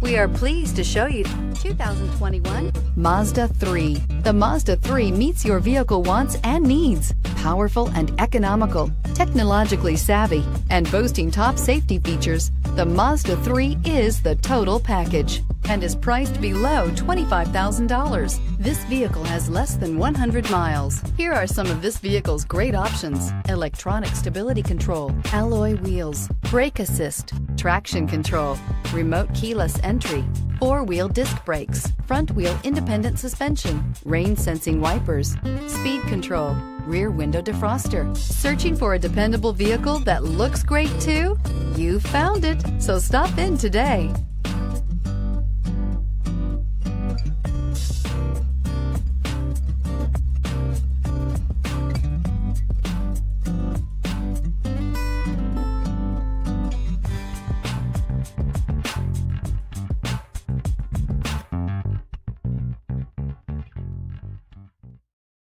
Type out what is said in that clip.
We are pleased to show you 2021 Mazda 3. The Mazda 3 meets your vehicle wants and needs. Powerful and economical, technologically savvy, and boasting top safety features, the Mazda 3 is the total package and is priced below $25,000. This vehicle has less than 100 miles. Here are some of this vehicle's great options. Electronic stability control, alloy wheels, brake assist, traction control, remote keyless entry, four-wheel disc brakes, front-wheel independent suspension, rain-sensing wipers, speed control, rear window defroster. Searching for a dependable vehicle that looks great too? You found it, so stop in today.